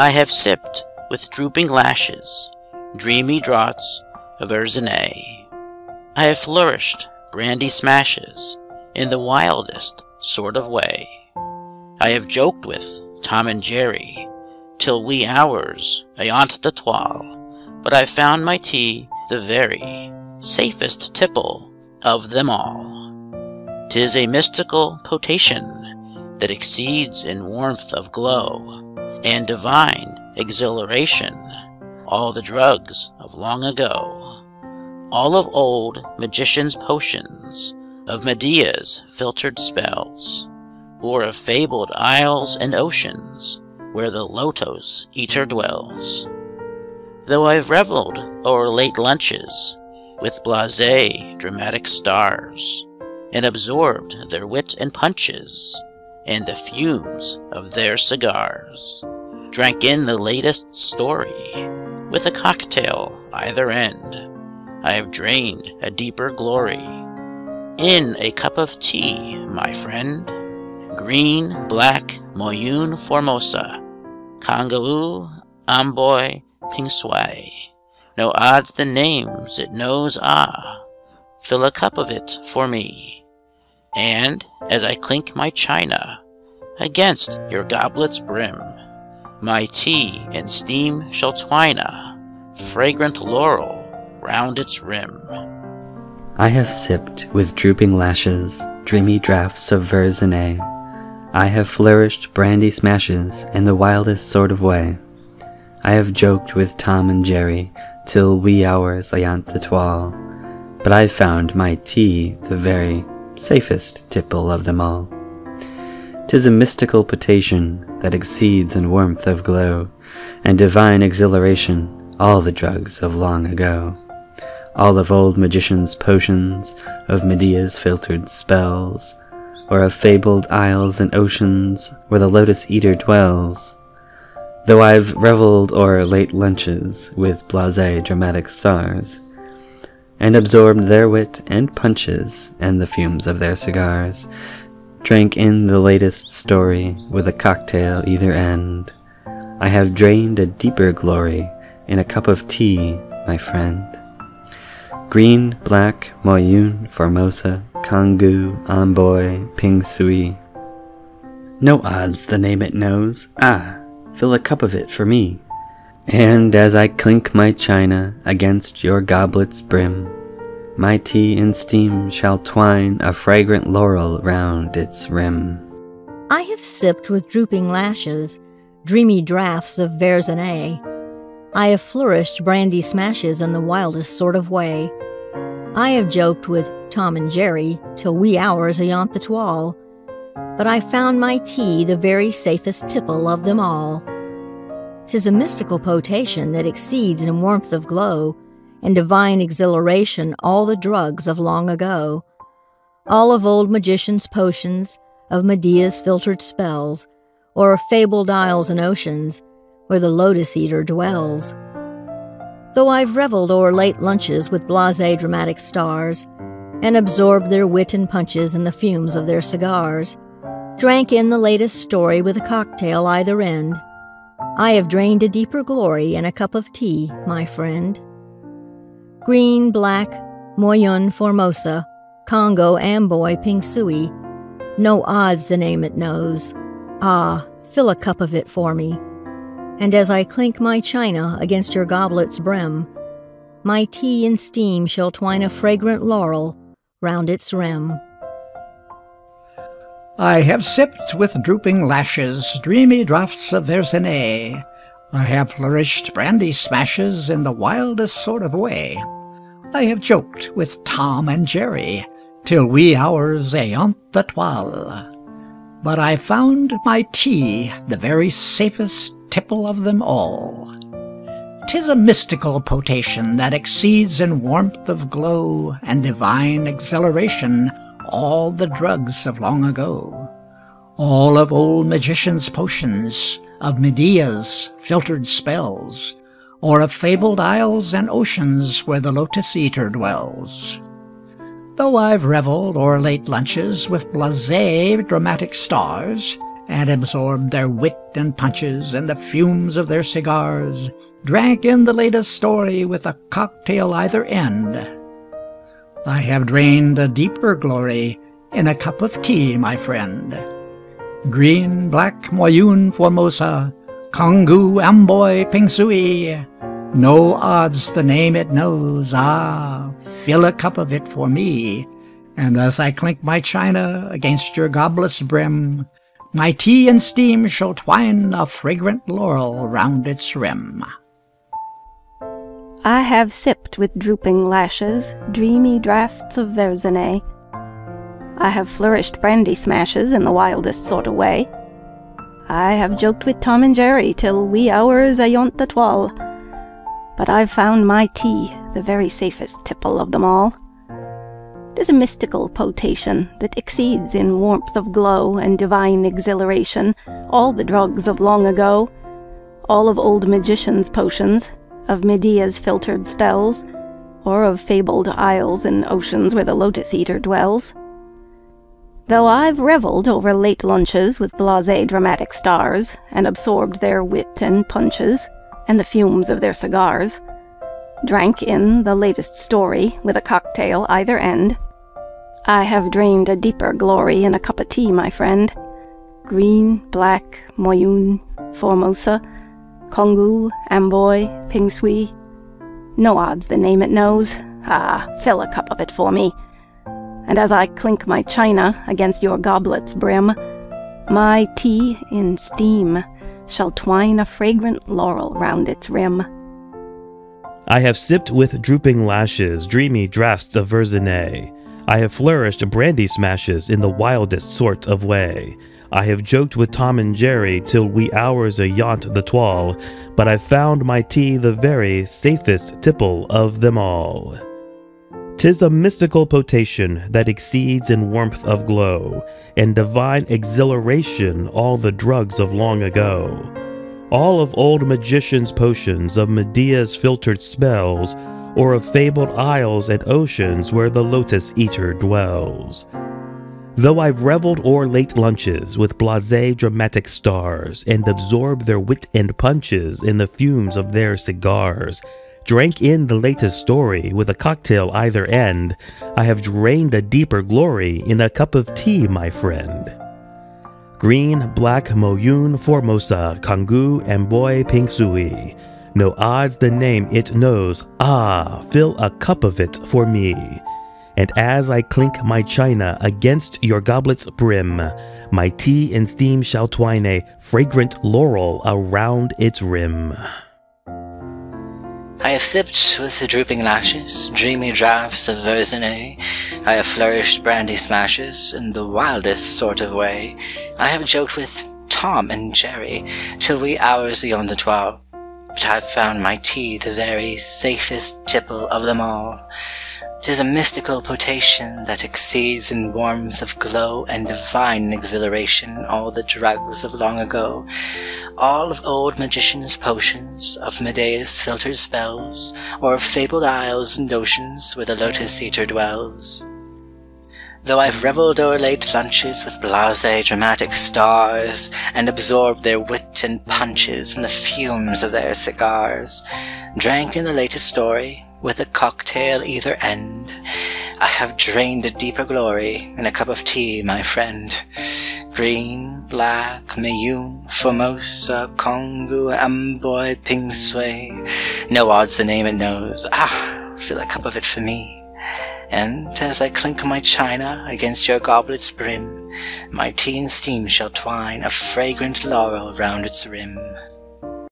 I have sipped with drooping lashes dreamy draughts of Verzenay. I have flourished brandy smashes in the wildest sort of way. I have joked with Tom and Jerry till wee hours ayont the twal, but I found my tea the very safest tipple of them all. 'Tis a mystical potation that exceeds in warmth of glow and divine exhilaration. All the drugs of long ago, all of old magician's potions, of Medea's filtered spells, or of fabled isles and oceans where the lotos eater dwells. Though I've reveled o'er late lunches with blase dramatic stars, and absorbed their wit and punches, and the fumes of their cigars, drank in the latest story with a cocktail either end. I have drained a deeper glory in a cup of tea, my friend. Green, black, moyune formosa, Congou, amboy, pingsuey. No odds the names it knows, ah. Fill a cup of it for me. And as I clink my china against your goblet's brim, my tea and steam shall twine a fragrant laurel round its rim. I have sipped with drooping lashes dreamy draughts of Verzenay. I have flourished brandy smashes in the wildest sort of way. I have joked with Tom and Jerry till wee hours ayont the twal, but I found my tea the very safest tipple of them all. Tis a mystical potation that exceeds in warmth of glow and divine exhilaration all the drugs of long ago. All of old magicians' potions, of Medea's filtered spells, or of fabled isles and oceans where the lotus eater dwells. Though I've reveled o'er late lunches with blase dramatic stars, and absorbed their wit and punches and the fumes of their cigars, Drank in the latest story with a cocktail either end. I have drained a deeper glory in a cup of tea, my friend. Green, black, Moyune, formosa, congou, amboy, pingsuey. No odds the name it knows. Ah, fill a cup of it for me. And as I clink my china against your goblet's brim, my tea and steam shall twine a fragrant laurel round its rim. I have sipped with drooping lashes dreamy draughts of Verzenay. I have flourished brandy smashes in the wildest sort of way. I have joked with Tom and Jerry till wee hours ayont the twal, but I found my tea the very safest tipple of them all. 'Tis a mystical potation that exceeds in warmth of glow and divine exhilaration all the drugs of long ago, all of old magicians' potions, of Medea's filtered spells, or of fabled isles and oceans where the lotus eater dwells. Though I've reveled o'er late lunches with blase dramatic stars, and absorbed their wit and punches in the fumes of their cigars, drank in the latest story with a cocktail either end, I have drained a deeper glory in a cup of tea, my friend green, black, Moyune Formosa, Congou Amboy Pingsuey. No odds the name it knows. Ah, fill a cup of it for me. And as I clink my china against your goblet's brim, my tea and steam shall twine a fragrant laurel round its rim. I have sipped with drooping lashes dreamy draughts of Verzenay. I have flourished brandy smashes in the wildest sort of way. I have joked with Tom and Jerry till wee hours ayont the twal. But I found my tea the very safest tipple of them all. 'Tis a mystical potation that exceeds in warmth of glow and divine exhilaration all the drugs of long ago, all of old magicians' potions, of Medea's filtered spells, or of fabled isles and oceans where the lotus eater dwells. Though I've reveled o'er late lunches with blase dramatic stars, and absorbed their wit and punches and the fumes of their cigars, drank in the latest story with a cocktail either end. I have drained a deeper glory in a cup of tea, my friend. Green, black, moyune, formosa, Congou, amboy, pingsuey. No odds the name it knows. Ah, fill a cup of it for me. And as I clink my china against your goblet's brim, my tea and steam shall twine a fragrant laurel round its rim. I have sipped with drooping lashes dreamy draughts of Verzenay. I have flourished brandy smashes in the wildest sort of way. I have joked with Tom and Jerry till wee hours ayont the twal. But I've found my tea the very safest tipple of them all. 'Tis a mystical potation that exceeds in warmth of glow and divine exhilaration all the drugs of long ago, all of old magicians' potions, of Medea's filtered spells, or of fabled isles and oceans where the lotus eater dwells. Though I've revelled over late lunches with blase dramatic stars, and absorbed their wit and punches, and the fumes of their cigars, drank in the latest story with a cocktail either end, I have drained a deeper glory in a cup of tea, my friend. Green, black, moyune, formosa, congou, amboy, pingsuey. No odds the name it knows. Ah, fill a cup of it for me and as I clink my china against your goblet's brim, my tea in steam shall twine a fragrant laurel round its rim. I have sipped with drooping lashes dreamy draughts of Verzenay. I have flourished brandy smashes in the wildest sort of way. I have joked with Tom and Jerry till wee hours ayont the twal, but I've found my tea the very safest tipple of them all. 'Tis a mystical potation that exceeds in warmth of glow, and divine exhilaration all the drugs of long ago. All of old magicians' potions, of Medea's filtered spells, or of fabled isles and oceans where the lotus eater dwells. Though I've reveled o'er late lunches with blase dramatic stars, and absorbed their wit and punches in the fumes of their cigars, drank in the latest story with a cocktail either end, I have drained a deeper glory in a cup of tea, my friend. Green, black, moyune, formosa, congou, and boy pingsuey. No odds the name it knows, ah, fill a cup of it for me. And as I clink my china against your goblet's brim, my tea and steam shall twine a fragrant laurel around its rim. I have sipped with the drooping lashes, dreamy draughts of Verzenay. I have flourished brandy smashes in the wildest sort of way. I have joked with Tom and Jerry till wee hours beyond the twelve. But I have found my tea the very safest tipple of them all. 'Tis a mystical potation that exceeds in warmth of glow and divine exhilaration all the drugs of long ago, all of old magicians' potions, of Medea's filtered spells, or of fabled isles and oceans where the lotus eater dwells. Though I've revelled o'er late lunches with blase dramatic stars, and absorbed their wit and punches and the fumes of their cigars, drank in the latest story, with a cocktail either end. I have drained a deeper glory in a cup of tea, my friend. Green, black, Moyune, Formosa, Congou, Amboy, Pingsuey. No odds the name it knows. Ah, fill a cup of it for me. And as I clink my china against your goblet's brim, my tea and steam shall twine a fragrant laurel round its rim.